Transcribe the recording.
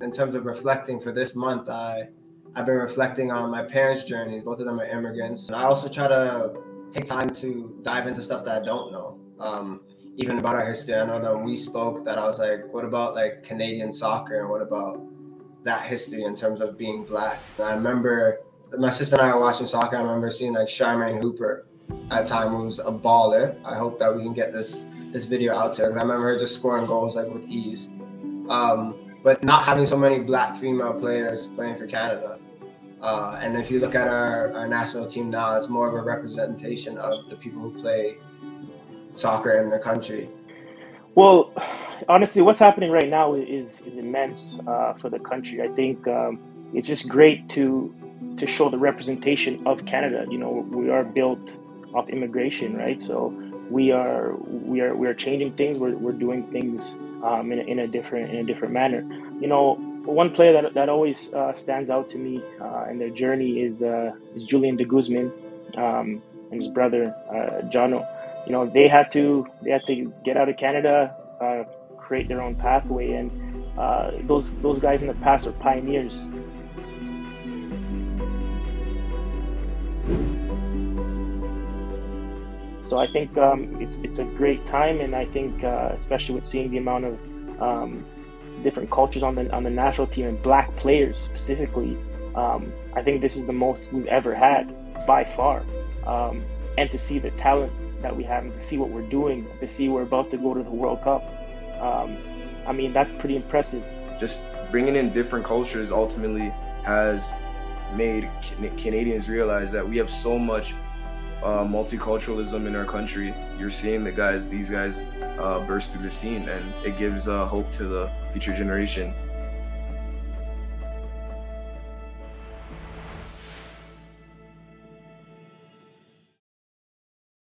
In terms of reflecting for this month, I I've been reflecting on my parents' journeys. Both of them are immigrants, and I also try to take time to dive into stuff that I don't know. Um, even about our history. I know that we spoke, that I was like, what about like Canadian soccer, and what about that history in terms of being black? And I remember my sister and I were watching soccer. I remember seeing like Charmaine Hooper at time who's a baller. I hope that we can get this this video out there because I remember her just scoring goals like with ease. Um, but not having so many black female players playing for Canada. Uh, and if you look at our, our national team now, it's more of a representation of the people who play soccer in their country. Well, honestly, what's happening right now is is immense uh, for the country. I think um, it's just great to to show the representation of Canada. You know, we are built off immigration, right? So we are we are we are changing things. We're, we're doing things um, in, a, in a different in a different manner. You know, one player that, that always uh, stands out to me uh, in their journey is uh, is Julian de Guzman um, and his brother uh. You know, they had to they had to get out of Canada, uh, create their own pathway, and uh, those those guys in the past are pioneers. So I think um, it's it's a great time, and I think uh, especially with seeing the amount of um, different cultures on the on the national team and black players specifically, um, I think this is the most we've ever had by far. Um, and to see the talent that we have, and to see what we're doing, to see we're about to go to the World Cup, um, I mean that's pretty impressive. Just bringing in different cultures ultimately has made Canadians realize that we have so much uh, multiculturalism in our country, you're seeing the guys, these guys, uh, burst through the scene, and it gives uh, hope to the future generation